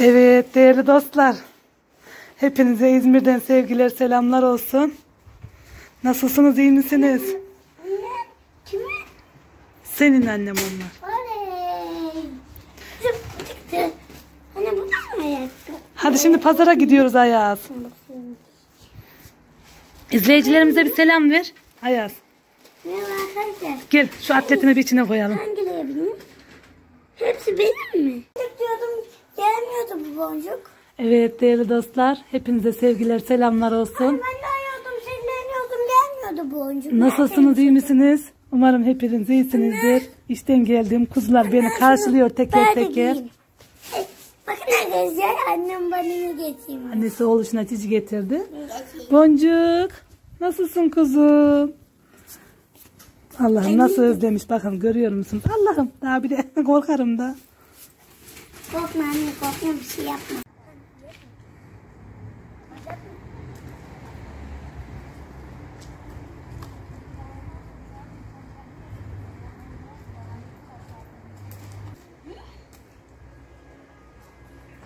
Evet değerli dostlar. Hepinize İzmir'den sevgiler selamlar olsun. Nasılsınız iyi misiniz? Senin annem onlar. Mı? Hadi şimdi pazara gidiyoruz Ayaz. İzleyicilerimize bir selam ver. Ayaz Merhaba arkadaşlar. gel şu atletini bir içine koyalım. Hangileri benim? Hepsi benim mi? Bekliyordum. Gelmiyordu bu boncuk. Evet değerli dostlar hepinize sevgiler selamlar olsun. Ben de arıyordum, sesleniyordum. Gelmiyordu bu boncuk. Nasılsınız iyi misiniz? Umarım hepiniz iyisinizdir. İşten geldim kuzular beni karşılıyor teker teker. Bakın arkadaşlar annem bana ne getirmiş. Annesi oğluşuna cici getirdi. Boncuk. Nasılsın kuzum? Allah'ım nasıl özlemiş bakın görüyor musunuz? Allah'ım daha bir de korkarım da. Korkma anne korkma bir şey yapma.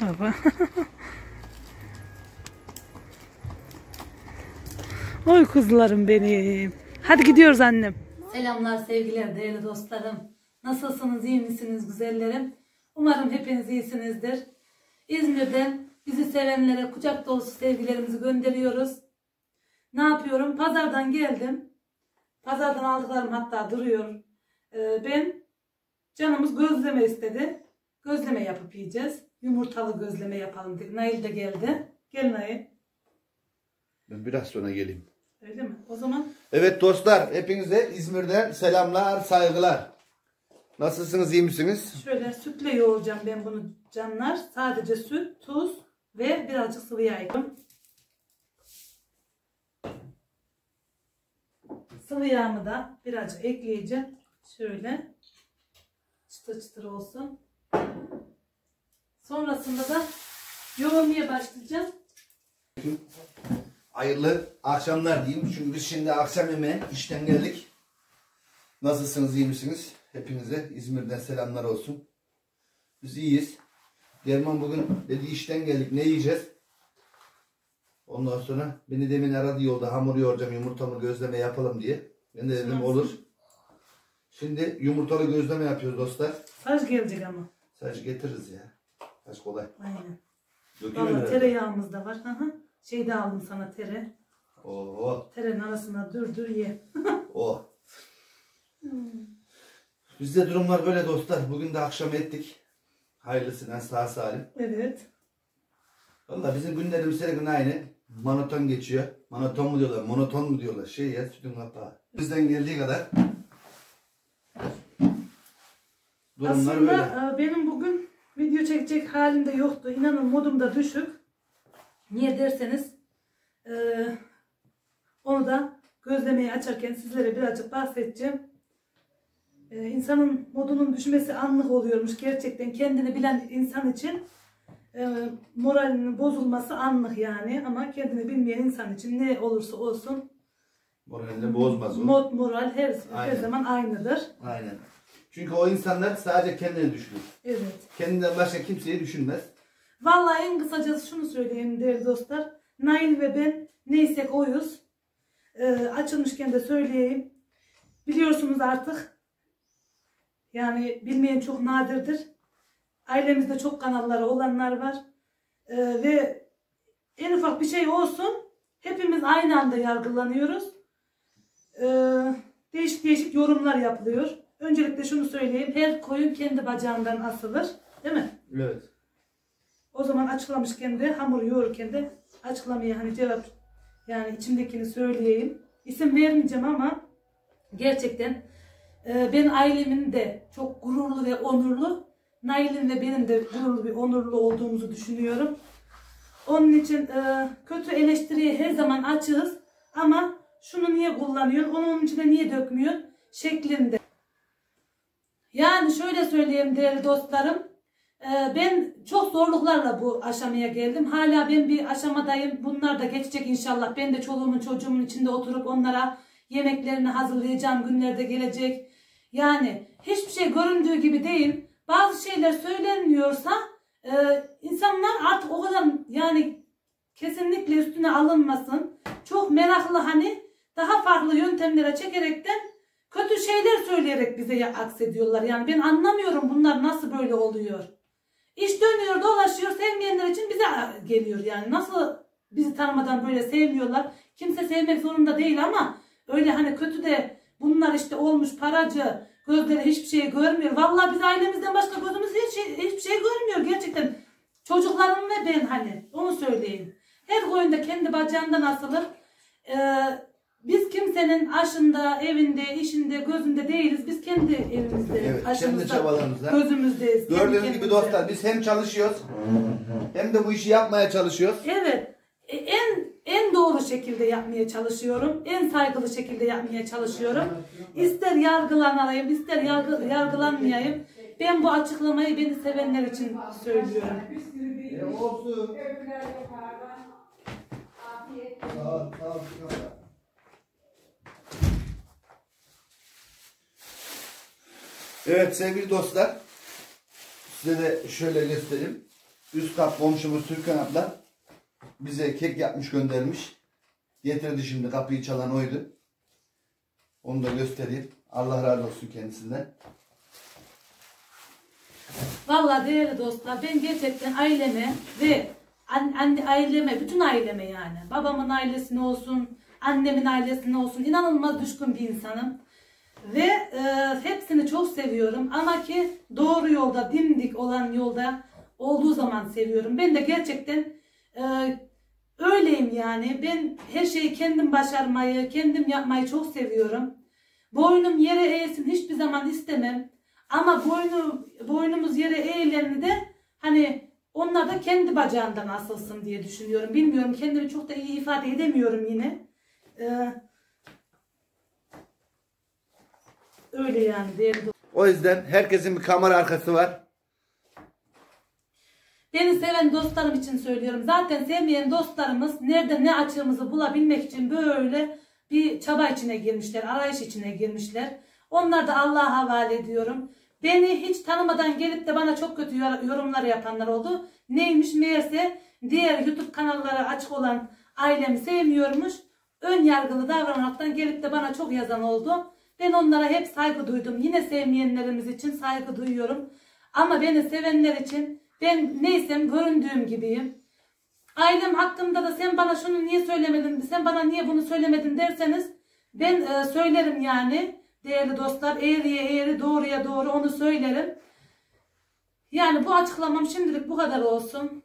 Baba. Oy kuzularım benim. Hadi gidiyoruz annem. Selamlar sevgiler değerli dostlarım. Nasılsınız iyi misiniz güzellerim? Umarım hepiniz iyisinizdir. İzmir'den bizi sevenlere kucak dolusu sevgilerimizi gönderiyoruz. Ne yapıyorum? Pazardan geldim. Pazardan aldıklarım hatta duruyor. Ee, ben canımız gözleme istedi. Gözleme yapıp yiyeceğiz. Yumurtalı gözleme yapalım dedik. Nail de geldi. Gel Nail. Ben biraz sonra geleyim. Öyle mi? O zaman Evet dostlar, hepinize İzmir'den selamlar, saygılar. Nasılsınız, iyi misiniz? şöyle sütle yoğuracağım ben bunu canlar. Sadece süt, tuz ve birazcık sıvı yağ ekliyorum. Sıvı yağımı da birazcık ekleyeceğim. Şöyle çıtır çıtır olsun. Sonrasında da yoğurmaya başlayacağım. Hayırlı akşamlar diyeyim. Çünkü biz şimdi akşam yemeğe işten geldik. Nasılsınız, iyi misiniz? Hepinize İzmir'den selamlar olsun. Biz iyiyiz. Derman bugün dedi işten geldik, ne yiyeceğiz? Ondan sonra beni demin aradı yolda hamur yoğuracağım, yumurtamı gözleme yapalım diye. Ben de dedim olur. Şimdi yumurtalı gözleme yapıyoruz dostlar. Saç gelecek ama. Sadece getiririz ya. Kaç kolay. Aynen. Döküyor Valla tereyağımız da var. Hı hı. Şey de aldım sana tere. Oo, Terenin arasına dur dur ye. o. Bizde durumlar böyle dostlar. Bugün de akşam ettik. Hayırlısıyla sağ salim. Evet. Valla bizim günlerimiz her gün aynı. Monoton geçiyor. Monoton mu diyorlar, monoton mu diyorlar. Şey ya sütün kapağı. Bizden geldiği kadar. Durumlar Aslında böyle. e, benim bugün video çekecek halim de yoktu. İnanın modum da düşük. Niye derseniz e, onu da gözlemeyi açarken sizlere birazcık bahsedeceğim. E, insanın modunun düşmesi anlık oluyormuş. Gerçekten kendini bilen insan için e, moralinin bozulması anlık yani. Ama kendini bilmeyen insan için ne olursa olsun Moralini bozmaz o. mod moral her, her zaman aynıdır. Aynen. Çünkü o insanlar sadece kendini düşünür. Evet. Kendinden başka kimseyi düşünmez. Vallahi en kısacası şunu söyleyeyim değerli dostlar. Nail ve ben neysek oyuz. Ee, açılmışken de söyleyeyim. Biliyorsunuz artık. Yani bilmeyen çok nadirdir. Ailemizde çok kanalları olanlar var. Ee, ve en ufak bir şey olsun hepimiz aynı anda yargılanıyoruz. Ee, değişik değişik yorumlar yapılıyor. Öncelikle şunu söyleyeyim. Her koyun kendi bacağından asılır. Değil mi? Evet. O zaman açıklamışken de hamur yoğururken de açıklamaya hani cevap yani içimdekini söyleyeyim. İsim vermeyeceğim ama gerçekten ben ailemin de çok gururlu ve onurlu, Nail'in ve benim de gururlu ve onurlu olduğumuzu düşünüyorum. Onun için e, kötü eleştiriye her zaman açığız ama şunu niye kullanıyorsun, onu onun içine niye dökmüyorsun şeklinde. Yani şöyle söyleyeyim değerli dostlarım. Ee, Ben çok zorluklarla bu aşamaya geldim. Hala ben bir aşamadayım. Bunlar da geçecek inşallah. Ben de çoluğumun çocuğumun içinde oturup onlara yemeklerini hazırlayacağım günlerde gelecek. Yani hiçbir şey göründüğü gibi değil. Bazı şeyler söylenmiyorsa e, insan ne hani kesinlikle üstüne alınmasın. Çok meraklı hani daha farklı yöntemlere çekerekten kötü şeyler söyleyerek bize aksediyorlar. Yani ben anlamıyorum bunlar nasıl böyle oluyor. İş dönüyor dolaşıyor sevmeyenler için bize geliyor yani. Nasıl bizi tanımadan böyle sevmiyorlar. Kimse sevmek zorunda değil ama öyle hani kötü de bunlar işte olmuş paracı gözleri hiçbir şey görmüyor. Vallahi biz ailemizden başka gözümüz hiç, hiçbir şey görmüyor gerçekten. Çocuklarım ve ben hani onu söyleyeyim. Her koyunda kendi bacağından asılır. Ee, biz kimsenin aşında, evinde, işinde, gözünde değiliz. Biz kendi evimizde, Evet, kendi aşımızda, çabalarımızda. gözümüzdeyiz. Gördüğünüz gibi dostlar biz hem çalışıyoruz hem de bu işi yapmaya çalışıyoruz. Evet. E, En en doğru şekilde yapmaya çalışıyorum. En saygılı şekilde yapmaya çalışıyorum. İster yargılanayım, ister yargı, yargılanmayayım. Ben bu açıklamayı beni sevenler için söylüyorum. olsun. Evet sevgili dostlar. Size de şöyle göstereyim. Üst kat komşumuz Türkan abla bize kek yapmış göndermiş. Getirdi şimdi kapıyı çalan oydu. Onu da göstereyim. Allah razı olsun kendisinden. Vallahi değerli dostlar ben gerçekten aileme ve an- anne aileme, bütün aileme yani babamın ailesine olsun, annemin ailesine olsun inanılmaz düşkün bir insanım. Ve e, hepsini çok seviyorum ama ki doğru yolda, dimdik olan yolda olduğu zaman seviyorum. Ben de gerçekten e, öyleyim yani. Ben her şeyi kendim başarmayı, kendim yapmayı çok seviyorum. Boynum yere eğilsin hiçbir zaman istemem. Ama boynu boynumuz yere eğilenli de hani onlar da kendi bacağından asılsın diye düşünüyorum. Bilmiyorum kendimi çok da iyi ifade edemiyorum yine. Ee, öyle yani değerli. O yüzden herkesin bir kamera arkası var. Beni seven dostlarım için söylüyorum. Zaten sevmeyen dostlarımız nerede ne açığımızı bulabilmek için böyle bir çaba içine girmişler, arayış içine girmişler. Onları da Allah'a havale ediyorum. Beni hiç tanımadan gelip de bana çok kötü yor- yorumlar yapanlar oldu. Neymiş meğerse diğer YouTube kanalları açık olan ailemi sevmiyormuş. Ön yargılı davranaraktan gelip de bana çok yazan oldu. Ben onlara hep saygı duydum. Yine sevmeyenlerimiz için saygı duyuyorum. Ama beni sevenler için ben neysem göründüğüm gibiyim. Ailem hakkında da sen bana şunu niye söylemedin, sen bana niye bunu söylemedin derseniz ben e, söylerim yani değerli dostlar. Eğriye eğri, doğruya doğru onu söylerim. Yani bu açıklamam şimdilik bu kadar olsun.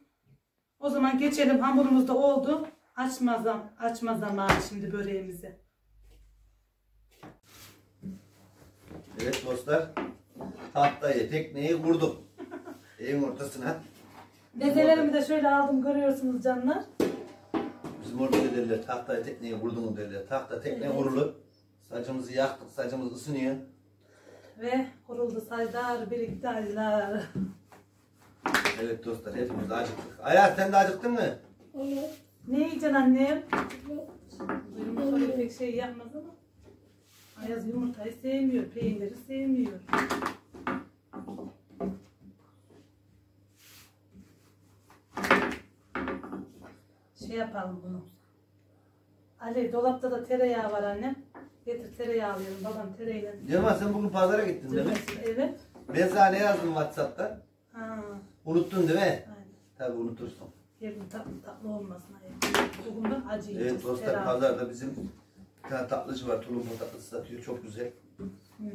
O zaman geçelim hamurumuz da oldu. Açma, zam açma zamanı şimdi böreğimizi. Evet dostlar. Tahtayı, tekneyi kurdum. Evin ortasına. Bezelerimi de şöyle aldım görüyorsunuz canlar. Bizim orada da derler tahtayı, tekneyi kurdum mu derler. Tahta, tekne Evet. kurulu. Sacımızı yaktık, sacımız ısınıyor. Ve kuruldu sayılar birikti aylar. Evet dostlar hepimiz acıktık. Ayaz sen de acıktın mı? Evet. Ne yiyeceksin annem? Yumurta pek şey yapmaz ama. Ayaz yumurtayı sevmiyor, peyniri sevmiyor. Şey yapalım bunu. Ali dolapta da tereyağı var annem. Getir tereyağı alıyorum babam tereyağıyla. Cemal sen bugün pazara gittin değil mi? Evet. Ben sana ne yazdım Whatsapp'ta? Ha, Unuttun değil mi? aynen. Tabii unutursun. Yerim tatlı tatlı olmasın. hayır. Bugün ben acı yiyeceğiz. Evet dostlar tereyağı. pazarda bizim bir tane tatlıcı var. Tulumba tatlısı satıyor. Çok güzel.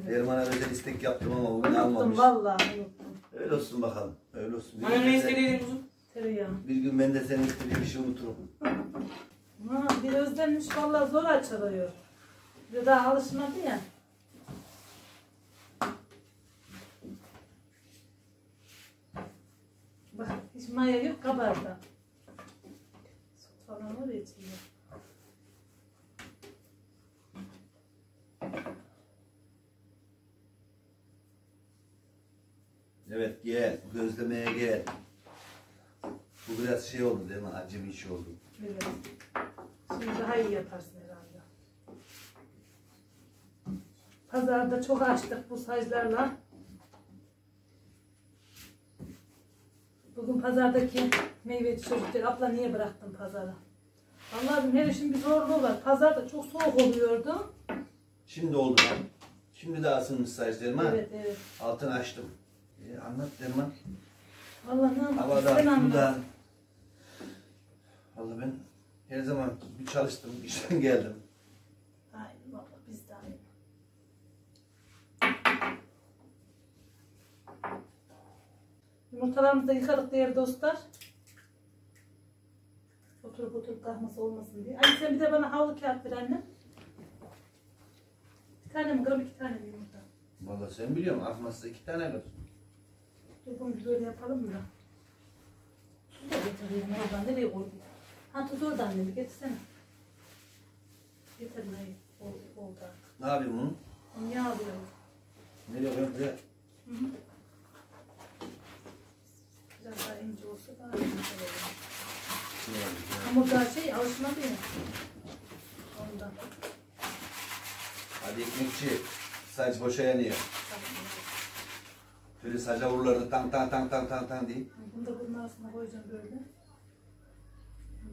Erman'a özel istek yaptım ama bugün Unuttum almamış. vallahi unuttum. Öyle olsun bakalım. Öyle olsun. Bana ne istediğini kuzum? Tereyağı. Bir gün ben de senin istediğin bir şey unuturum. Ha, bir özlenmiş vallahi zor açılıyor. Bir daha alışmadı ya. Bak hiç maya yok kabarda. Süt falan var içinde. Evet gel. Gözlemeye gel. Bu biraz şey oldu değil mi? Acı bir şey oldu. Evet. Şimdi daha iyi yaparsın herhalde. Pazarda çok açtık bu saclarla. Bugün pazardaki meyveci çocuklar abla niye bıraktın pazara? Vallahi her işin bir zorluğu var. Pazarda çok soğuk oluyordu. Şimdi oldu lan. Şimdi de ısınmış saç Derman. Evet evet. Altını açtım. E, anlat Derman. Vallahi ne yapayım Havada, sen anlat. Vallahi ben her zaman bir çalıştım, işten geldim. Aynen valla biz de aynı. Yumurtalarımızı da yıkadık değerli dostlar. Oturup oturup kalkması olmasın diye. Anne sen bir de bana havlu kağıt ver anne. Bir tane mi kırım iki tane mi yumurta? Vallahi sen biliyorsun akmasında iki tane kır. Dur bunu böyle yapalım mı? Tuz da getireyim oradan nereye koydum? Ha tuz orada anne bir getirsene. Getirin hayır. Oldu, oldu artık. Ne yapayım bunu? Onu yağlıyorum. Nereye koyayım? Buraya. Biraz daha ince olsa daha iyi olur. Hamur daha şey alışmadı ya. Ondan. Hadi ekmekçi. Saç boşa yanıyor. Şöyle saca vururlardı tang tang tang tang tang tang diye. Bunu da bunun arasına koyacağım böyle. Bunları ayaklamadım ama. Maydanoz da istiyor musun?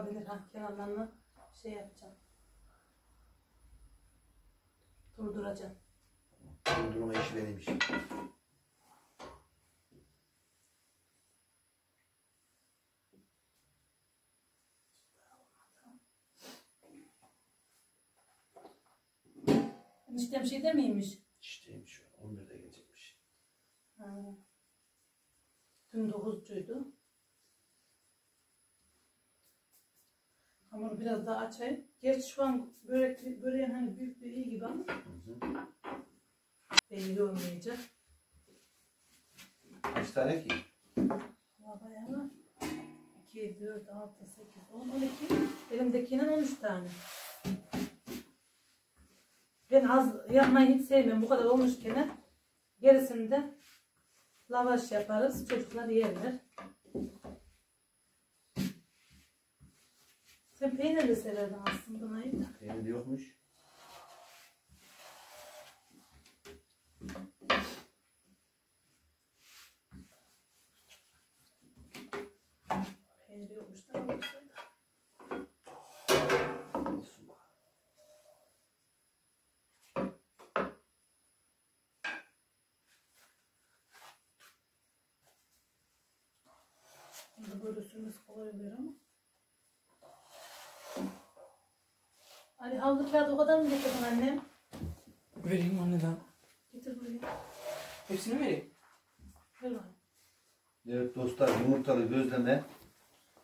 olabilir. Ha, kenarlarını şey yapacağım. Durduracağım. Durdurma işi benim işim. Eniştem şeyde miymiş? İşteymiş. 11'de gelecekmiş. Ha. Dün 9'cuydu. Biraz daha açayım. Gerçi şu an börek, böreğin hani büyüklüğü iyi gibi ama belli olmayacak. Kaç tane ki? Valla var. 2, 4, 6, 8, 10, 12. Elimdekinden 13 tane. Ben az yapmayı hiç sevmem. Bu kadar olmuşken gerisinde lavaş yaparız. Çocuklar yerler. Sen peynir de severdin aslında Nail. Peynir yokmuş. Peynir yokmuş da kolay oluyor ama. Ali havlu kağıdı o kadar mı getirdin annem? Vereyim anneden. Getir buraya. Hepsini mi vereyim? Ver bakayım. Evet dostlar yumurtalı gözleme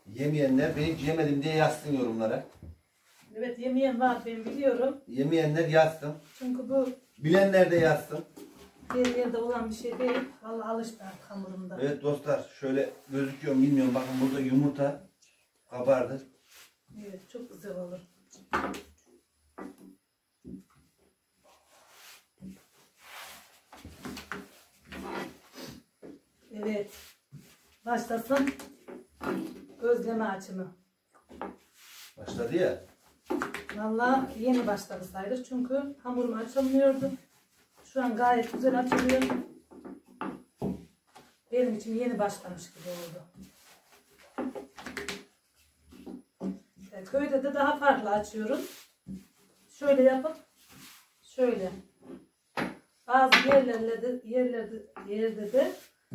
yemeyenler ben hiç yemedim diye yazsın yorumlara. Evet yemeyen var ben biliyorum. Yemeyenler yazsın. Çünkü bu Bilenler de yazsın. diğer yerde olan bir şey değil. Vallahi alıştı artık hamurumda. Evet dostlar şöyle gözüküyor mu bilmiyorum. Bakın burada yumurta kabardı. Evet çok güzel olur. Evet. Başlasın gözleme açımı. Başladı ya. Vallahi yeni başladı sayılır çünkü hamurum açılmıyordu. Şu an gayet güzel açılıyor. Benim için yeni başlamış gibi oldu. Evet, köyde de daha farklı açıyoruz. Şöyle yapıp şöyle. Bazı yerlerle de yerlerde yerde de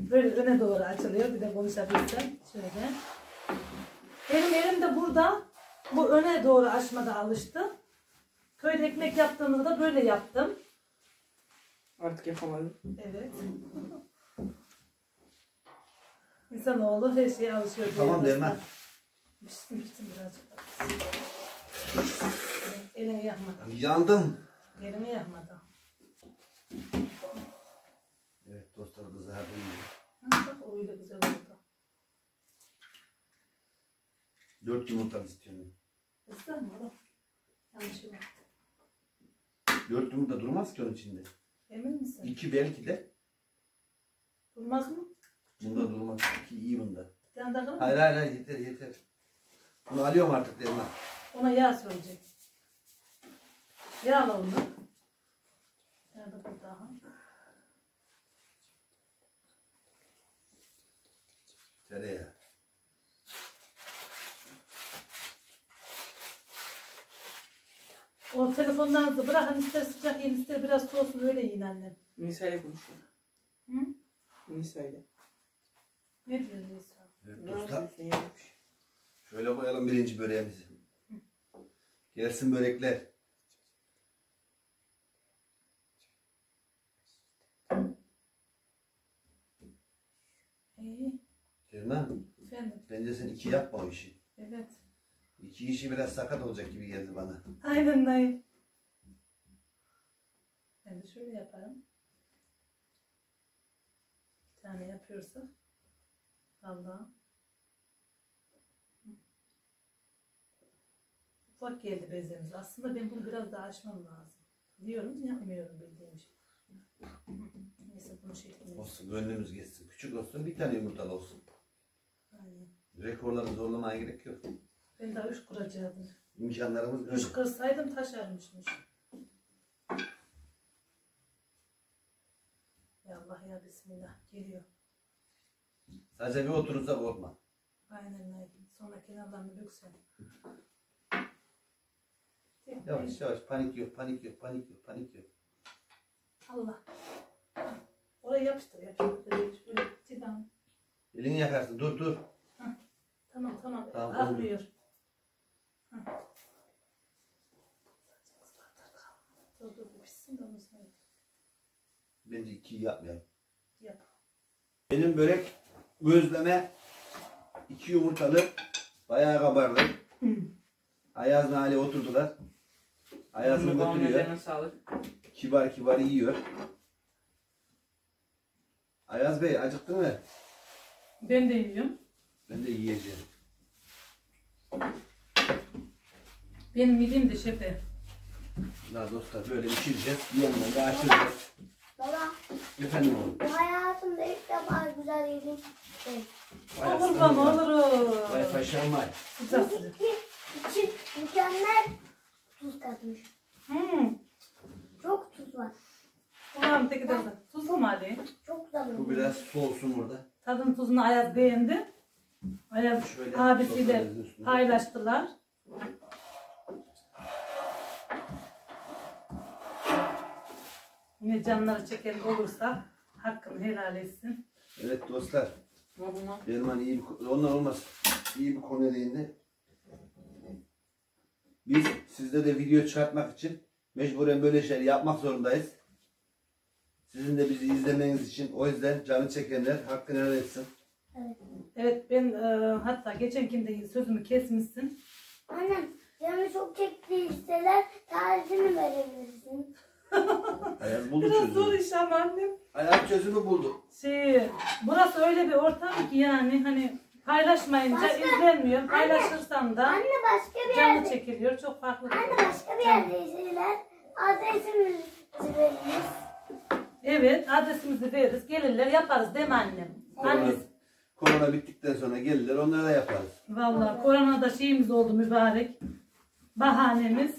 böyle öne doğru açılıyor. Bir de konuşabilsem şöyle. Benim elim de burada bu öne doğru açmada alıştı. Köyde ekmek yaptığımızda da böyle yaptım. Artık yapamadım. Evet. İnsanoğlu her şeye alışıyor. Tamam. Derman. Pişsin pişsin birazcık. Elini yakmadan. Yandım. Elini yakmadan. Evet dostlar kızardı. Ha, bak o öyle güzel oldu. Dört yumurta istiyorum. Israr mı oğlum? Yanlış yok. Dört yumurta durmaz ki onun içinde. Emin misin? İki belki de. Durmaz mı? Bunda durmaz. İki iyi bunda. Bir tane daha kalır mı? Hayır hayır hayır yeter yeter. Bunu alıyorum artık Derman. Ona yağ söyleyecek. Yağla onu. Nerede bu daha? Tereyağı. O telefonlarınızı bırakın ister sıcak yiyin ister biraz soğusun öyle yiyin annem. Nisa ile konuşuyor. Hı? Nisa ile. Ne diyor Nisa? Evet, dostlar. Şöyle koyalım birinci böreğimizi. Gelsin börekler. İyi. Derman Efendim. bence sen iki yapma o işi. Evet. İki işi biraz sakat olacak gibi geldi bana. Aynen dayı. Ben de şöyle yaparım. Bir tane yapıyorsak. Allah. Ufak geldi bezemiz. Aslında ben bunu biraz daha açmam lazım. Diyorum yapmıyorum bildiğim şey. Neyse bunu şeklinde. Olsun gönlümüz geçsin. Küçük olsun bir tane yumurtalı olsun. Rekorları zorlamaya gerek yok. Ben daha üç kuracaktım. İmkanlarımız. Üç kırsaydım taşarmışmış. Ya Allah ya Bismillah. Geliyor. Sadece bir oturursa korkma. Aynen öyle. Sonra kenarlarını büksen. Yavaş yavaş panik yok panik yok panik yok panik yok. Allah. Oraya yapıştır yapıştır. Böyle Tamam Elini yakarsın dur dur. tamam. tamam. Tamam, Akmıyor. Hah. Dur dur bir pişsin de onu sonra Bence ikiyi yapmayalım. yap. Benim börek gözleme iki yumurtalı bayağı kabardı. Ayaz'la Ali oturdular. Ayaz'ını götürüyor. ellerine sağlık. Kibar kibar yiyor. Ayaz Bey acıktın mı? Ben de yiyorum. Ben de yiyeceğim. Benim midem de şefe. Bunlar dostlar böyle pişireceğiz. Bir yandan da açacağız. Baba Efendim oğlum. bu hayatımda ilk defa güzel yedim. şey. Olur bana olur. Vay paşam var. Sıcak sıcak. İki için mükemmel tuz katmış. Hmm. Çok tuz var. Ulan teki de tuzlu mu Ali? Çok güzel Bu biraz soğusun burada. Tadın tuzunu Ayaz beğendi. Ayaz Şöyle abisiyle paylaştılar. Yine canları çeken olursa hakkını helal etsin. Evet dostlar. Derman iyi bir onlar olmaz. İyi bir konu değindi. Biz sizde de video çıkartmak için mecburen böyle şeyler yapmak zorundayız. Sizin de bizi izlemeniz için o yüzden canı çekenler hakkını helal etsin. Evet ben e, hatta geçenkinde sözümü kesmişsin. Annem canımı çok çektiği hisseler tarifini verebilirsin. Ayaz buldu Biraz zor çözümü. iş ama annem. Ayaz çözümü buldu. Şey, burası öyle bir ortam ki yani hani paylaşmayınca Başka- izlenmiyor. Paylaşırsan da Anne başka bir canı yerde. çekiliyor. Çok farklı. Anne başka bir yerde izlediler. Adresimizi veririz. Evet adresimizi veririz. Gelirler yaparız değil mi annem? Korona, Annesi. korona bittikten sonra gelirler onları da yaparız. Vallahi koronada şeyimiz oldu mübarek. Bahanemiz.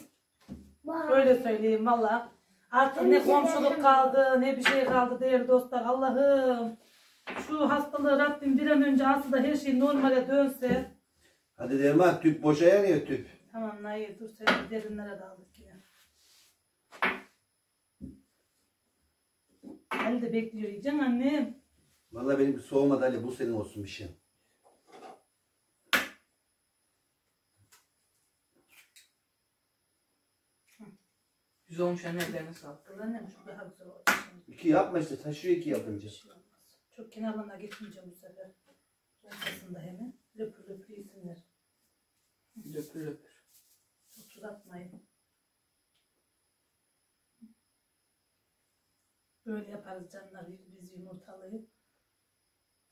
Öyle söyleyeyim vallahi. Artık ne komşuluk kaldı ne bir şey kaldı değerli dostlar. Allah'ım şu hastalığı Rabbim bir an önce aslında her şey normale dönse. Hadi Derman tüp boşa yanıyor tüp. Tamam Nail dur seni derinlere daldık yine. Ali de bekliyor yiyeceksin annem. Vallahi benim soğumadı Ali bu senin olsun bir şey. güzel olmuş anne ellerine sağlık. Kız annem şu daha güzel olacak. İki yapma işte taşıyor iki yapınca. Bir şey olmaz. Çok kenarlarına geçmeyeceğim bu sefer. Ortasında hemen. Löpür löpür yesinler. Löpür löpür. Çok tuz Böyle yaparız canlar biz yumurtalıyı.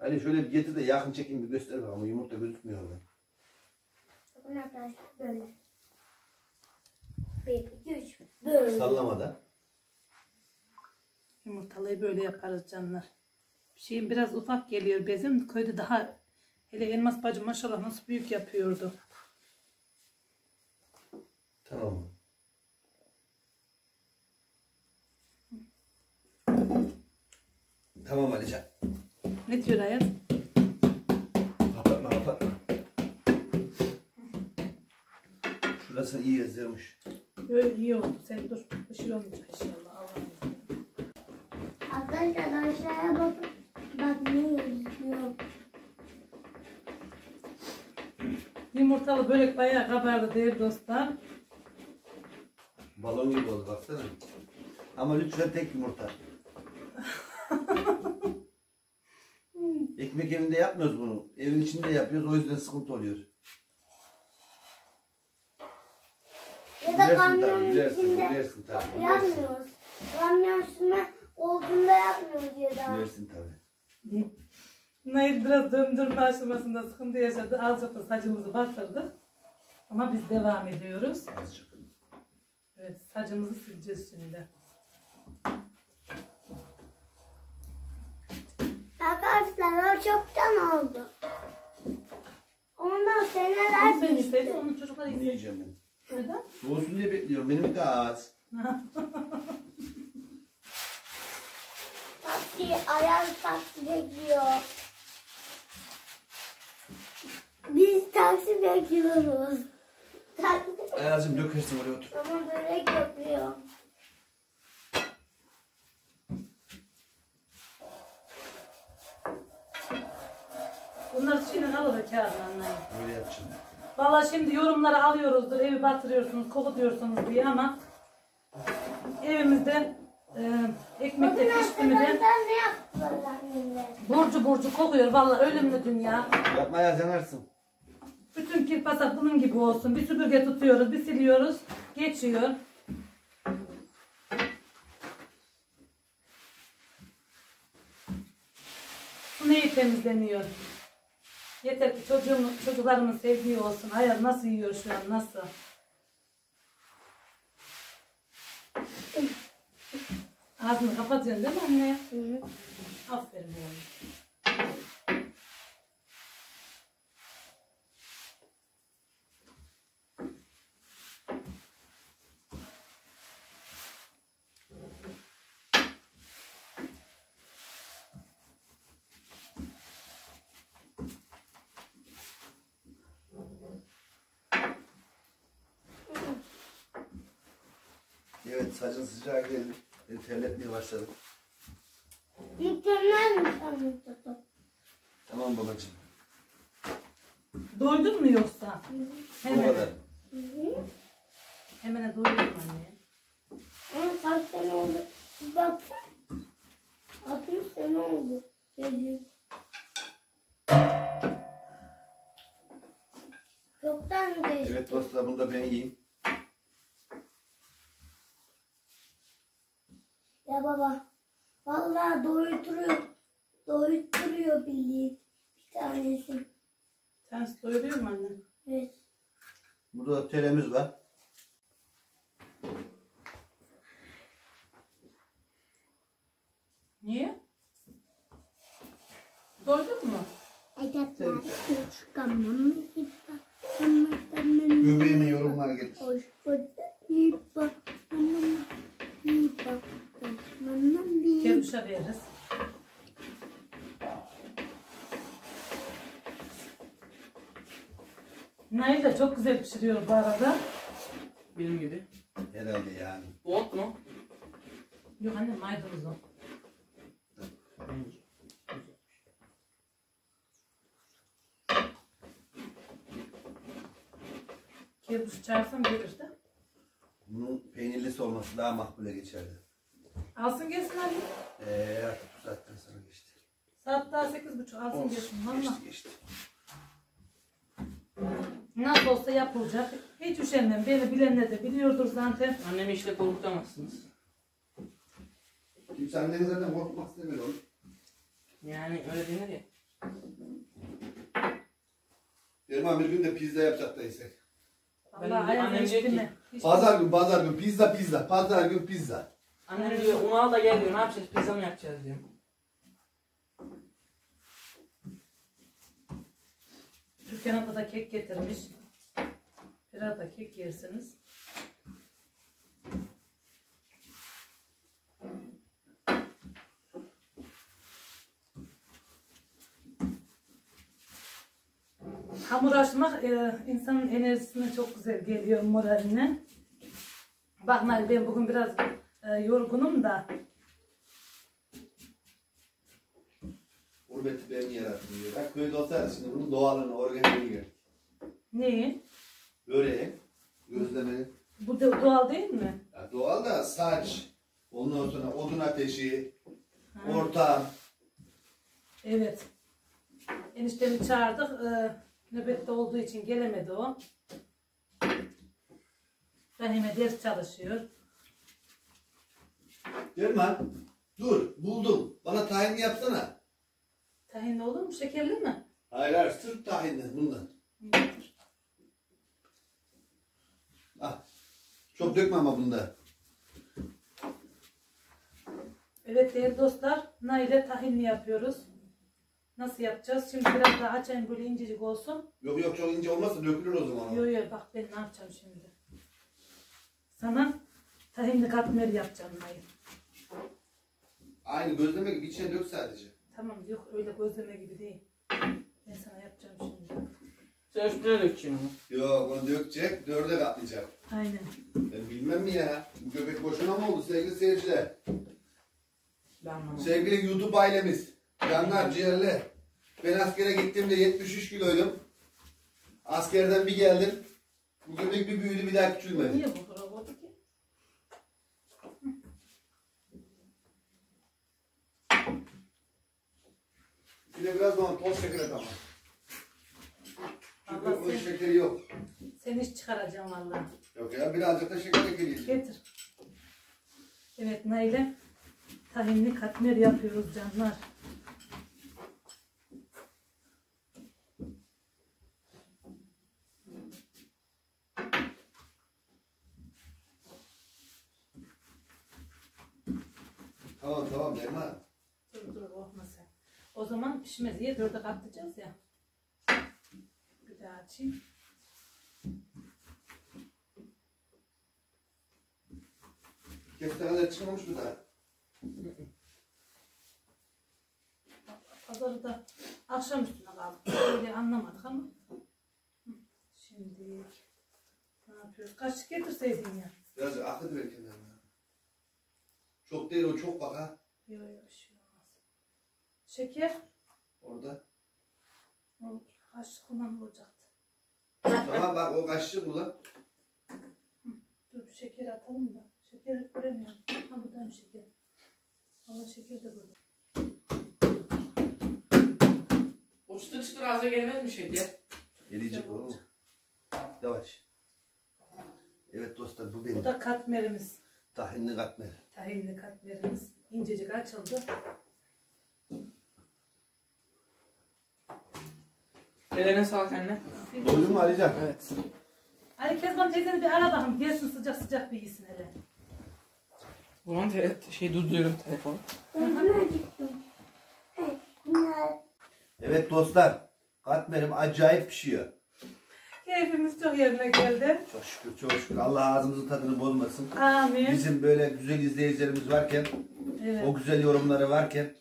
Ali şöyle bir getir de yakın çekim bir göster bakalım yumurta gözükmüyor orada. Bakın arkadaşlar böyle. Bir, iki, üç. Böyle. Sallamadan. Yumurtalayı böyle yaparız canlar. Şeyim biraz ufak geliyor bezim. Köyde daha hele elmas bacım maşallah nasıl büyük yapıyordu. Tamam. Tamam Alican. Ne diyor Ayaz? Kapatma kapatma. Şurası iyi yazılmış. Böyle iyi oldu. Sen dur. Bir şey olmayacak inşallah. Allah'ım. Arkadaşlar aşağıya bakın. Bak ne yazıyor. Yumurtalı börek bayağı kabardı değerli dostlar. Balon gibi oldu baksana. Ama lütfen tek yumurta. Ekmek evinde yapmıyoruz bunu. Evin içinde yapıyoruz. O yüzden sıkıntı oluyor. Ya da Bilersin tabii, kamyonun bilersin, içinde tabii. Yapmıyoruz. Kamyon üstüne olduğunda yapmıyoruz ya da. bilersin tabii. Nail biraz döndürme aşamasında sıkıntı yaşadı. Azıcık da saçımızı batırdık. Ama biz devam ediyoruz. Azıcık. Evet saçımızı sileceğiz şimdi. O çoktan oldu. Ondan seneler sen geçti. istedin, onu çocuklar yiyeceğim ben. Neden? Soğusun diye bekliyorum. Benim de az. Taksi, ayağım taksi bekliyor. Biz taksi bekliyoruz. Taksi Ayaz'ım dökersin oraya otur. ama börek yapıyor. Alır kağıdını anlayın. Öyle yapacağım. Valla şimdi yorumları alıyoruzdur, evi batırıyorsunuz, koku diyorsunuz diye ama evimizde e, ekmekte pişti mi de arkadaşlar ne yaptılar annemler? burcu burcu kokuyor. Valla ölümlü dünya. Yapma Ayaz yanarsın. Bütün kirpasak bunun gibi olsun. Bir süpürge tutuyoruz, bir siliyoruz. Geçiyor. Bu neyi temizleniyor? Yeter ki çocuğum, çocuklarımın sevdiği olsun. Hayat nasıl yiyor şu an, nasıl? Ağzını kapatıyorsun değil mi anne? Aferin oğlum. Evet saçın sıcağı geldi. Beni terletmeye başladı. Mükemmel mi sanırım? Tamam babacığım. Doydun mu yoksa? Bu Hemen. kadar. Hemen doydum anne. Ama kaç sene oldu? Baksana. 60 sene oldu. Geldim. Çoktan geçti. Evet dostlar bunu da ben yiyeyim. Ya baba. Vallahi doyuturuyor. Doyuturuyor bildiğin. Bir tanesi. Sen doyuruyor mu anne? Evet. Burada da teremiz var. Niye? Doydun mu? Çıkamam. Göbeğime yorumlar getir. Hoş bulduk. İyi bak. İyi bak. İyi Keruşa veririz. Nail de çok güzel pişiriyor bu arada. Benim gibi. Herhalde yani. Bu ot mu? Yok anne maydanoz o. Keruş çağırsam gelir de. Bunun peynirlisi olması daha makbule geçerdi. Alsın gelsin anne. Eee artık bu saatten sonra geçti. Saat daha sekiz buçuk alsın gelsin. Valla. Geçti geçti. Nasıl olsa yapılacak. Hiç üşenmem. Beni bilenler de biliyordur zaten. Annemi işte korkutamazsınız. Kimse anneni zaten korkutmak istemiyor oğlum. Yani öyle denir ya. Derman bir gün de pizza yapacak da isek. Ben Allah annem diyor ki- dinle. Hiç- Pazar gün pazar gün pizza pizza. Pazar gün pizza. Annem diyor onu al da gel diyor. Ne yapacağız? Pizza mı yapacağız diyor. Türkan abla da kek getirmiş. Biraz da kek yersiniz. Hamur açmak e, insanın enerjisine çok güzel geliyor moraline. Bak Nail, ben bugün biraz e, yorgunum da Gurbeti ben yarattım diyor. Bak köyde olsaydı şimdi bunun doğalını organiğini yer. neyi? Böreği, gözleme. Bu da doğal değil mi? Ya doğal da saç. Ondan sonra odun ateşi, Ha. ortam. Evet. Eniştemi çağırdık. Ee, nöbette olduğu için gelemedi o. Rahime ders çalışıyor. Derman dur buldum. Bana tahin yapsana. Tahinli olur mu? Şekerli mi? Hayır hayır sırf tahinli bundan. Ah. Çok dökme ama bunda. Evet değerli dostlar. Nail'e tahinli yapıyoruz. Nasıl yapacağız? Şimdi biraz daha açayım böyle incecik olsun. Yok yok çok ince olmazsa dökülür o zaman. o. Yo yo bak ben ne yapacağım şimdi. Sana tahinli katmer yapacağım Nail. Aynı gözleme gibi içine dök sadece. Tamam yok öyle gözleme gibi değil. Ben sana yapacağım şimdi. Sen üstüne dökeceksin onu. Yok onu dökecek, dörde katlayacak. Aynen. Ben bilmem mi ya? Bu göbek boşuna mı oldu sevgili seyirciler? Ben anlamadım. Sevgili YouTube ailemiz, canlar ciğerler. Ben askere gittiğimde 73 kiloydum. Askerden bir geldim. Bu göbek bir büyüdü bir daha küçülmedi. Niye bu de biraz zaman toz şeker at ama. Çünkü Allah sen- şekeri yok. Seni hiç çıkaracağım vallahi. Yok ya birazcık da şeker ekleyeceğim. Getir. Evet Nail'e tahinli katmer yapıyoruz canlar. Tamam tamam Derman. Dur dur korkma sen. O zaman pişmez diye dörde katlayacağız ya. Bir daha açayım. Kestaneler çıkmamış mı daha? Pazarı da akşam üstüne kaldık. Öyle anlamadık ama. Şimdi ne yapıyoruz? Kaşık getirseydin ya. Biraz akıt ver kenarına. Çok değil o çok bak ha. Yok yok şey olmaz. Şeker. Orada. O kaşık kullan olacaktı. Tamam bak o kaşığı kullan. Dur bir şeker atalım da. Şeker göremiyorum. Ha buradan şeker. Allah şeker de burada. O çıtır çıtır ağza gelmez mi diye? Gelecek oğlum. Yavaş. Evet dostlar bu benim. Bu da katmerimiz. Tahinli katmer. Tahinli katmerimiz. İncecik açıldı. Eline sağlık anne. Doydun mu Alican? Evet. Ali Kezban teyzeni bir ara bakalım. Gelsin sıcak sıcak bir yesin hele. Ulan te şey durduruyorum telefonu. Evet dostlar. Katmerim acayip pişiyor. Keyfimiz çok yerine geldi. Çok şükür çok şükür. Allah ağzımızın tadını bozmasın. Amin. Bizim böyle güzel izleyicilerimiz varken, Evet. o güzel yorumları varken,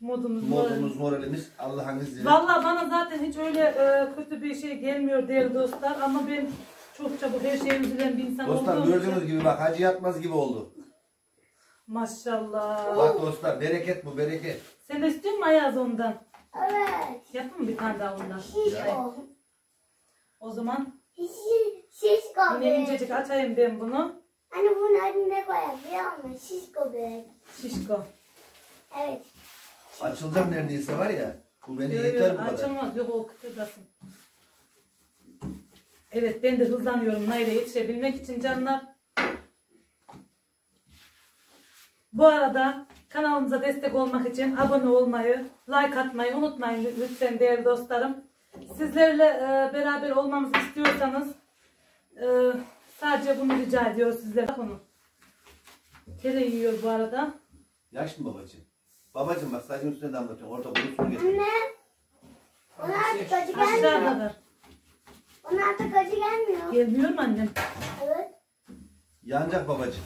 Modumuz, modumuz, moralimiz Allah'ın izniyle. Valla bana zaten hiç öyle e, kötü bir şey gelmiyor değerli dostlar. Ama ben çok çabuk her şeyi üzülen bir insan Dostlar olduğum gördüğünüz için. gibi bak hacı yatmaz gibi oldu. Maşallah. Bak dostlar bereket bu bereket. Sen de istiyor musun Ayaz ondan? evet. Yapın mı bir tane daha ondan? Şişko. O zaman Şiş- Şişko yine börek. incecik açayım ben bunu. Hani bunun adını ne koyar biliyor musun? Şişko börek. Şişko. Evet. Açılacak neredeyse var ya. Bu beni Yok, yeter yok, bu kadar. açılmaz. Yok o kıtırdasın. Evet ben de hızlanıyorum Nail'e yetişebilmek için canlar. Bu arada kanalımıza destek olmak için abone olmayı, like atmayı unutmayın lütfen değerli dostlarım. Sizlerle e, beraber olmamızı istiyorsanız e, sadece bunu rica ediyoruz sizlere. Bak onu. Tere yiyor bu arada. Yaş mı babacığım? Babacığım bak saçın üstüne damlatıyorum. Orada kuru su getir. Anne. Ona artık acı gelmiyor. Aşağıdalar. Ona artık acı gelmiyor. Gelmiyor mu annem? Evet. Yanacak babacığım.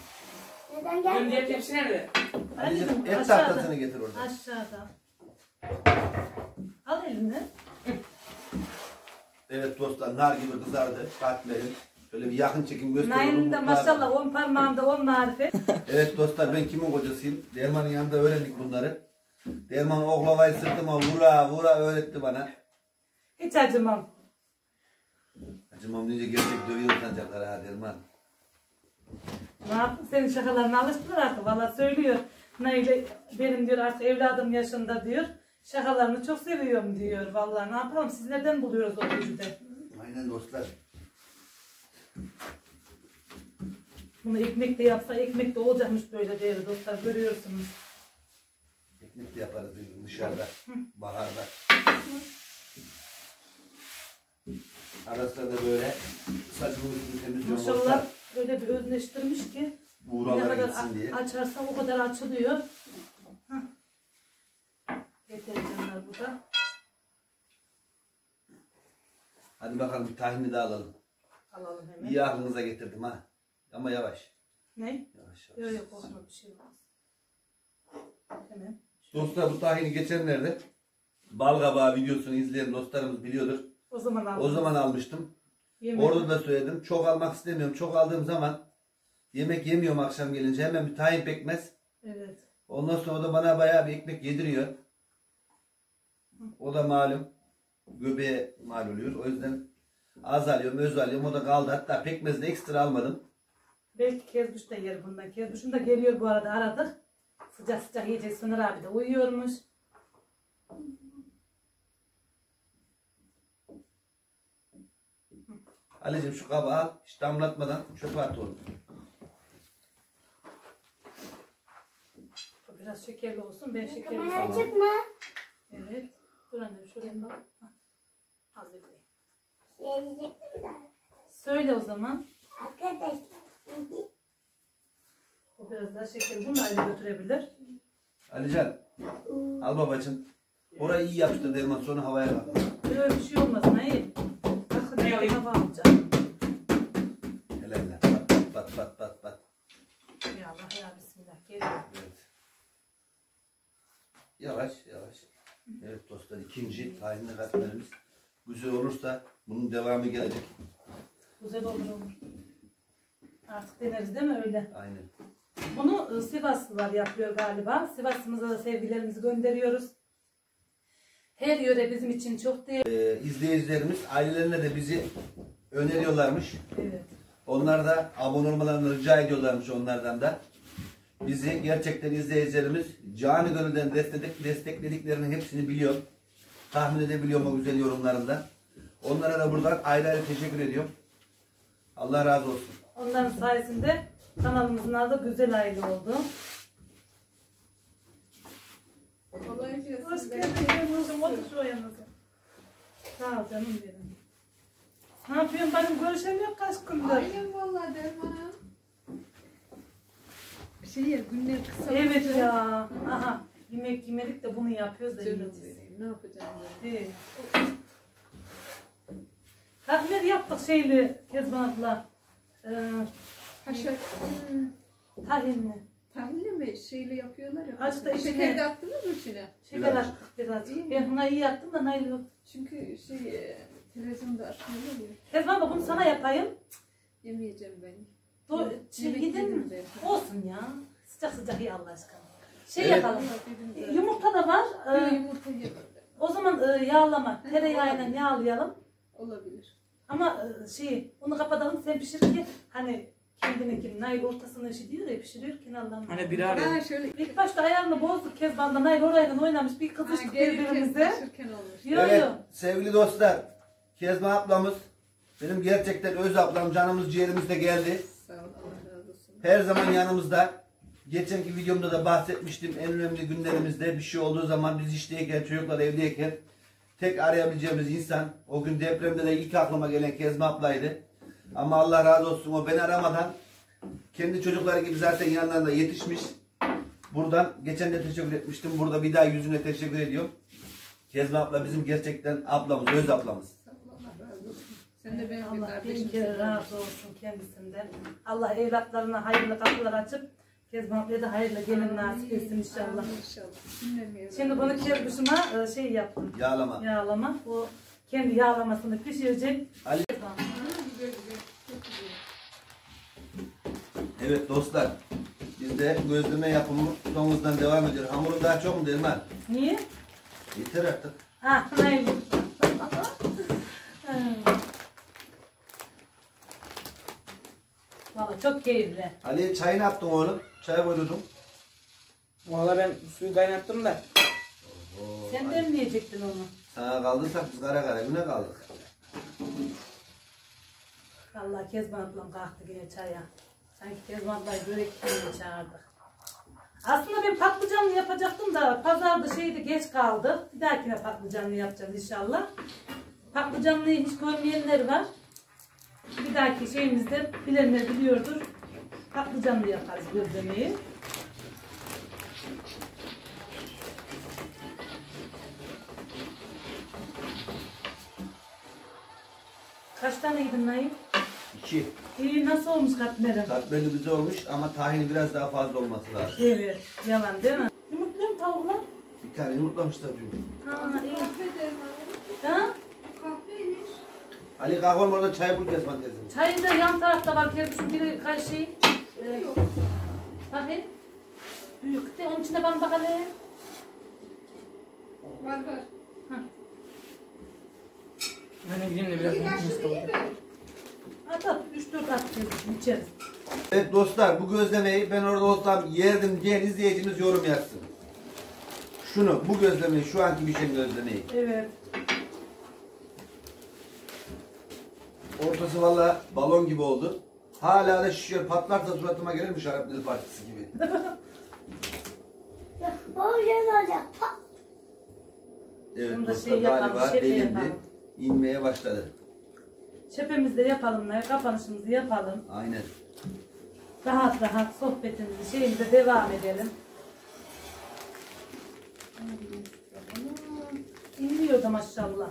Neden Bunun diğer gelmiyor? tepsi nerede? Anneciğim et aşağıda. tahtasını getir orada. Aşağıda. Al elini. Evet dostlar nar gibi kızardı. Katmerim. Şöyle bir yakın çekim gösteriyorum. Nail'in de maşallah on parmağında on marifet. Evet dostlar ben kimin kocasıyım? Derman'ın yanında öğrendik bunları. Derman oklavayı sırtıma vura vura öğretti bana. Hiç acımam. Acımam deyince gerçek dövüyor sanacaklar ha Derman. Ne yaptın? Senin şakalarına alıştılar artık. Valla söylüyor. Nail'e benim diyor artık evladım yaşında diyor. Şakalarını çok seviyorum diyor. Vallahi ne yapalım siz nereden buluyoruz o gücü Aynen dostlar. Bunu ekmek de yapsa ekmek de olacakmış böyle değerli dostlar görüyorsunuz. Ekmek de yaparız dışarıda. Baharda. Ara sıra da böyle saçımı üstünü temizliyorum. Maşallah öyle bir özleştirmiş ki ne Uğralara kadar gitsin diye. açarsa o kadar açılıyor. Hah. Yeter canlar bu da. Hadi bakalım bir tahinli de alalım. Alalım hemen. İyi aklınıza getirdim ha. Ama yavaş. Ne? Yavaş yavaş. Yok yok korkma bir şey olmaz. Hemen. Dostlar bu tahini geçenlerde Balgabağı videosunu izleyen dostlarımız biliyordur. O zaman alalım. O zaman almıştım. Yemek. Orada da söyledim. Çok almak istemiyorum. Çok aldığım zaman yemek yemiyorum akşam gelince. Hemen bir tahin pekmez. Evet. Ondan sonra da bana bayağı bir ekmek yediriyor. O da malum. Göbeğe mal oluyor. O yüzden az alıyorum, öz alıyorum. O da kaldı. Hatta pekmez de ekstra almadım. Belki Kezbuş da yer bundan. Kezbuş'un da geliyor bu arada aradık. Sıcak sıcak yiyecek Soner abi de uyuyormuş. Ali'cim şu kabı al. Hiç damlatmadan çöpe at onu. Biraz şekerli olsun. Ben şekerli Kamera olsun. çıkma. Evet. Dur annem şuraya bak. Hah. De. Söyle o zaman. Arkadaşlar. O biraz daha şekerli. Bunu da ayrı götürebilir. Alican al babacım. Orayı iyi yapıştır Derman sonra havaya bak. Böyle bir şey olmasın. Hayır. Bakın Ne alayım? hava alacağım. Hele hele. Pat pat pat pat pat. Ya Allah ya Bismillah. Geliyor. Evet. Yavaş yavaş. Evet dostlar ikinci tahinli katmerimiz. Güzel olursa bunun devamı gelecek. Güzel olur olur. Artık deneriz değil mi öyle? Aynen. Bunu e, Sivaslılar yapıyor galiba. Sivas'ımıza da sevgilerimizi gönderiyoruz. Her yöre bizim için çok değerli. Ee, izleyicilerimiz ailelerine de bizi öneriyorlarmış. Evet. Onlar da abone olmalarını rica ediyorlarmış onlardan da. Bizi gerçekten izleyicilerimiz canı gönülden destek, desteklediklerinin hepsini biliyor. Tahmin edebiliyorum o güzel yorumlarından. Onlara da buradan ayrı ayrı teşekkür ediyorum. Allah razı olsun. Onların sayesinde kanalımızın adı Güzel Aile oldu. Hoş geldin. Otur şu yanınıza. Sağ ol canım benim. Ne yapıyorsun? Benim görüşemiyor kaç gündür. Aynen vallahi Derman'ım. Şey ya günler kısa. Evet ya. Aha. Yemek yemedik de bunu yapıyoruz da yiyeceğiz. Ne yapacağım ben? Evet. Tahmin yaptık şeyli Kezban abla. Ee, Haşa. Tahinli. Tahinli mi? Şeyle yapıyorlar ya. Azıcık da içine- Şeker de attınız mı içine? Şeker Biraz. attık birazcık. Ben buna iyi yaptım da Nail yok. Çünkü şey e, televizyonda açmıyorlar ya. Kezban abla bunu sana yapayım. Yemeyeceğim ben. Do Yemek yedim mi? ben. Olsun ya. Sıcak sıcak iyi Allah aşkına. Şey Evet. yapalım. Vallahi dedim de- Yumurta da var. Ee, yumurta yemem ben. o zaman e, yağlama. Tereyağıyla yağlayalım. Olabilir. Ama e, şey onu kapatalım sen pişir ki hani kendine kim Nail ortasını işi diyor ya pişiriyor kenarlarını. Hani bir ara Ha şöyle. İlk başta ayarını bozduk Kezban'da Nail orayla oynamış bir kızıştık birbirimize. Yo evet yo. sevgili dostlar. Kezban ablamız benim gerçekten öz ablam canımız ciğerimiz de geldi. Sağ ol Allah razı olsun. Her zaman yanımızda. Geçenki videomda da bahsetmiştim. En önemli günlerimizde bir şey olduğu zaman biz işteyken, çocuklar evdeyken tek arayabileceğimiz insan. O gün depremde de ilk aklıma gelen Kezmi ablaydı. Ama Allah razı olsun o beni aramadan kendi çocukları gibi zaten yanlarında yetişmiş. Buradan geçen de teşekkür etmiştim. Burada bir daha yüzüne teşekkür ediyorum. Kezmi abla bizim gerçekten ablamız, öz ablamız. Allah razı olsun. Sen de benim bir Allah bin kere razı olsun kendisinden. Allah evlatlarına hayırlı kapılar açıp Kezban ablaya da hayırlı gelin nasip etsin inşallah. Amin inşallah. Şimdi bunu kerbuşuma e, şey yaptım. Yağlama. Yağlama. O kendi yağlamasını pişirecek. Ali-. Evet dostlar. Biz de gözleme yapımı son hızdan devam ediyoruz. Hamurun daha çok mu dedim ha? Niye? Yeter artık. Ha, hayır. Çok keyifli. Ali çay ne yaptın oğlum? Çay koydum. Valla ben suyu kaynattım da. Sen demleyecektin onu. Sana kaldıysak biz kara kara güne kaldık. Allah Kezban ablam kalktı yine çaya. Sanki Kezban ablayı börek yemeye çağırdık. Aslında ben patlıcanlı yapacaktım da pazarda şeydi geç kaldı. Bir dahakine patlıcanlı yapacağız inşallah. Patlıcanlıyı hiç görmeyenler var. Bir dahaki şeyimizde bilenler biliyordur. Patlıcanlı yaparız gözlemeyi. Kaç tane yedin Naim? İki. İyi nasıl olmuş katmerim? Katmerli bize olmuş ama tahini biraz daha fazla olması lazım. Evet, yalan değil mi? Yumurtluyor mu tavuklar? Bir tane yumurtlamışlar dün. Ha, iyi. Kahve derim abi. Ha? Kahveymiş. Ali kalk oğlum orada çay bul Kezban teyzem. Çayın da yan tarafta var. Kendisi biri kaç şey. Ee, bakayım. Büyük de onun içinde ben bakalım. Var var. Ben de gideyim de biraz mutlu değil mi? At at. 3-4 at içeriz. Evet dostlar bu gözlemeyi ben orada olsam yerdim diyen izleyicimiz yorum yapsın. Şunu bu gözlemeyi şu anki bir şey gözlemeyi. Evet. Ortası valla balon gibi oldu. Hala da şişiyor patlarsa suratıma gelir mi şarap dil partisi gibi. Ya baba gel olacak. Evet Bunu da dostlar şey yapalım, galiba şepe delindi. yapalım. İnmeye başladı. Şepemizi de yapalım. lan, Kapanışımızı yapalım. Aynen. Rahat rahat sohbetimizi şeyimize devam edelim. İnliyor da maşallah.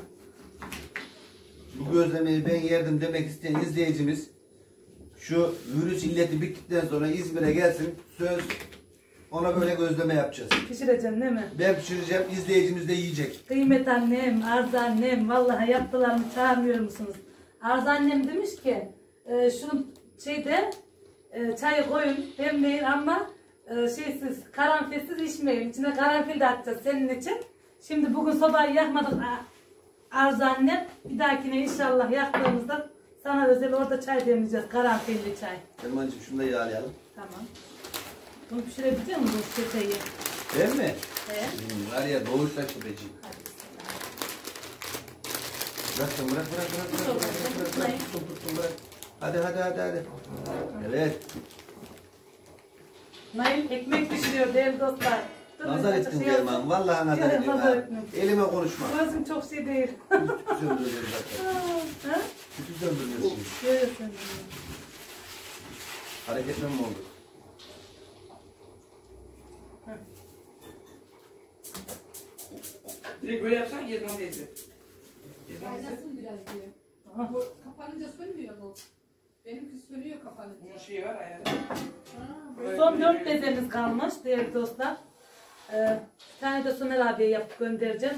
Bu gözlemeyi ben yerdim demek isteyen izleyicimiz şu virüs illeti bittikten sonra İzmir'e gelsin söz ona böyle gözleme yapacağız. Pişireceksin değil mi? Ben pişireceğim izleyicimiz de yiyecek. Kıymet annem, Arzu annem, vallahi yaptılarını çağırmıyor musunuz? Arzu annem demiş ki, e, şunu şeyde e, çayı koyun, demleyin ama e, şeysiz, karanfilsiz içmeyin. İçine karanfil de atacağız senin için. Şimdi bugün sobayı yakmadık Arzu annem. Bir dahakine inşallah yaktığımızda sana özel orada çay demleyeceğiz, karanfilli çay. Erman'cığım şunu da yağlayalım. Tamam. Bunu pişirebilecek misin bu şepeyi? Değil mi? He? Hmm, var ya doğuştan şüpheci. Bırak sen bırak bırak bırak bırak bırak bırak bırak bırak tutun tutun bırak. Hadi hadi hadi hadi. Evet. Nail ekmek pişiriyor değerli dostlar. Nazar ettim şey German. Vallahi nazar ettim. Elime konuşma. Lazım çok şey değil. Küçük söndürüyorsun zaten. Ha? Küçük söndürüyorsun. Evet söndürüyorum. Hareketlen oldu? Direkt böyle yapsan German değildi. Kaynasın biraz diye. Bu kapanınca sönmüyor mu? Benimki sönüyor kapanınca. Bu şey var ayarı. Son dört bezemiz kalmış değerli dostlar. Ee, bir tane de Soner abiye yapıp göndereceğim.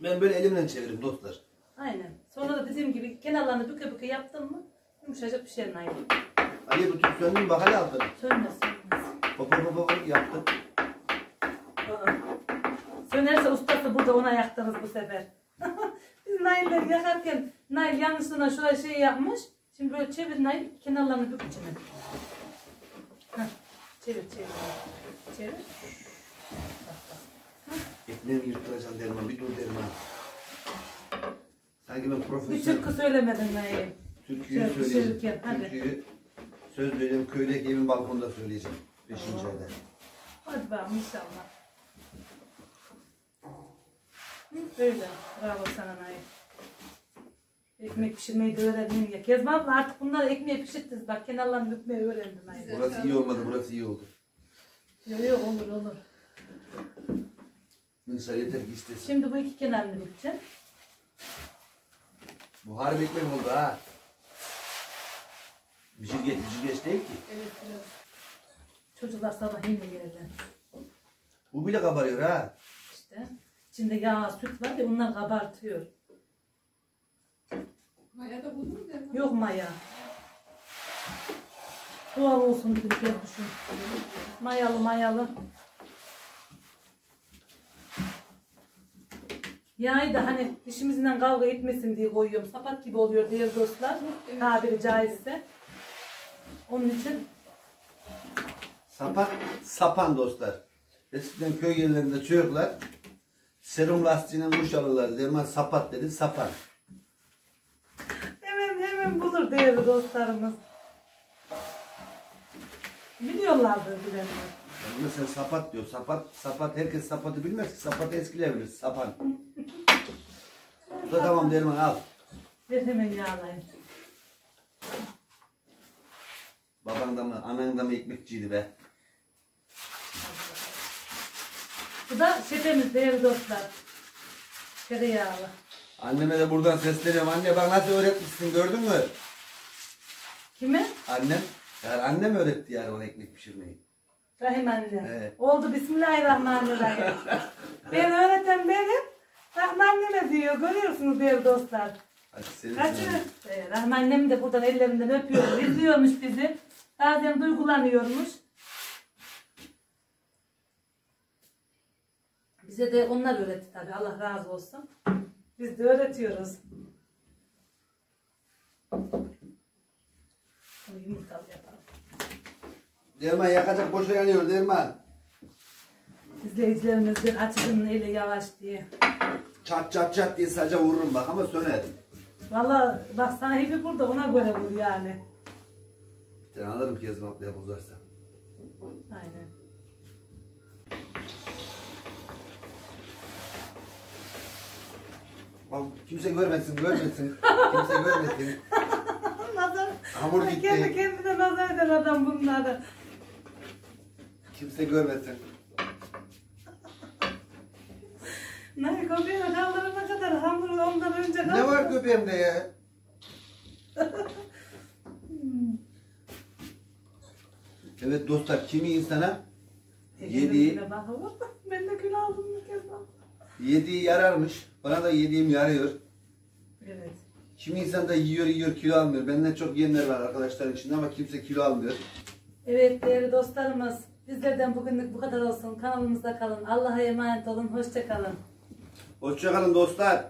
Ben böyle elimle çeviririm dostlar. Aynen. Sonra da dediğim gibi kenarlarını büke büke yaptın mı yumuşacık pişer Nail. Ali bu tüp söndü mü bak hadi altına. Sönmez sönmez. Hop hop hop hop yaptım. Aa. Sönerse ustası burada ona yaktınız bu sefer. Biz Nail'leri yakarken Nail yanlışlıkla şuraya şey yapmış. Şimdi böyle çevir Nail kenarlarını bük içine. Heh. Çevir çevir. Çevir. Ekmeğimi yırtıracaksın derman. Bir dur derman. Sanki ben Bir profesyonel türkü söylemedin Nail. türküyü Şöyle söyleyeceğim. hadi. Türküyü söz vereceğim. Köydeki evin balkonunda söyleyeceğim. Beşinci ayda. Hadi bakalım inşallah. Böyle. Bravo sana Nail. Ekmek pişirmeyi de öğrendin ya. Kezban abla artık bunları ekmeğe pişirttiniz. Bak kenarlarını dökmeyi öğrendim Nail. Burası iyi olmadı, burası iyi oldu. Yok yok olur olur. Neyse yeter ki istesin. Şimdi bu iki kenarını biteceğim. Bu harbi ekmek oldu ha. Bir şey geç, bir şey geç değil ki. Evet biraz. Çocuklar sabah yine gelirler. Bu bile kabarıyor ha. İşte. İçinde yağ, süt var ya bunlar kabartıyor. Maya da buldun mu? Yok maya. Doğal olsun gel düşün. Mayalı mayalı. Yağı da hani dişimizle kavga etmesin diye koyuyorum. Sapat gibi oluyor diğer dostlar. Evet. Tabiri caizse. Onun için Sapan, sapan dostlar. Eskiden köy yerlerinde çocuklar serum lastiğine kuş alırlar. Derman sapat dedi, sapan. Değerli dostlarımız. Biliyorlardır bilenler. Sen sapat diyor. Sapat, sapat. Herkes sapatı bilmez ki. Sapatı eskileyebilir. Sapan. Bu da tamam Derman al. Ver hemen yağlayın. Baban da mı, anan da mı ekmekçiydi be? Bu da şefemiz değerli dostlar. Tereyağlı. Anneme de buradan sesleniyorum. Anne bak nasıl öğretmişsin gördün mü? Kime? Annem. Yani annem öğretti yani ona ekmek pişirmeyi. Rahim anne. Evet. Oldu Bismillahirrahmanirrahim. ben öğreten benim. Rahman anneme diyor. Görüyorsunuz değerli dostlar. Hadi senin Kaçı? sıran. Ee, Rahman annem de buradan ellerinden öpüyor. İzliyormuş bizi. Bazen duygulanıyormuş. Bize de onlar öğretti tabii. Allah razı olsun. Biz de öğretiyoruz. Bunu yumurtalı yapalım. Derman yakacak boşa yanıyor Derman. İzleyicilerimizden açılın eli yavaş diye. Çat çat çat diye sadece vururum bak ama söner. Valla bak sahibi burada ona göre vur yani. Ben alırım Kezban ablaya bozarsa. Aynen. Bak kimse görmesin, görmesin. kimse görmesin. Hamur gitti. Kendi kendine nazar eder adam bunları. Kimse görmesin. Ne köpeğine kaldırana kadar hamuru ondan önce Ne var köpeğimde ya? Evet dostlar kimi insana yediği, Ben de kül aldım bir kez daha. yediği yararmış. Bana da yediğim yarıyor. Evet. Kimi insan da yiyor yiyor kilo almıyor. Benden çok yiyenler var arkadaşların içinde ama kimse kilo almıyor. Evet değerli dostlarımız. Bizlerden bugünlük bu kadar olsun. Kanalımızda kalın. Allah'a emanet olun. Hoşça kalın. Hoşçakalın dostlar.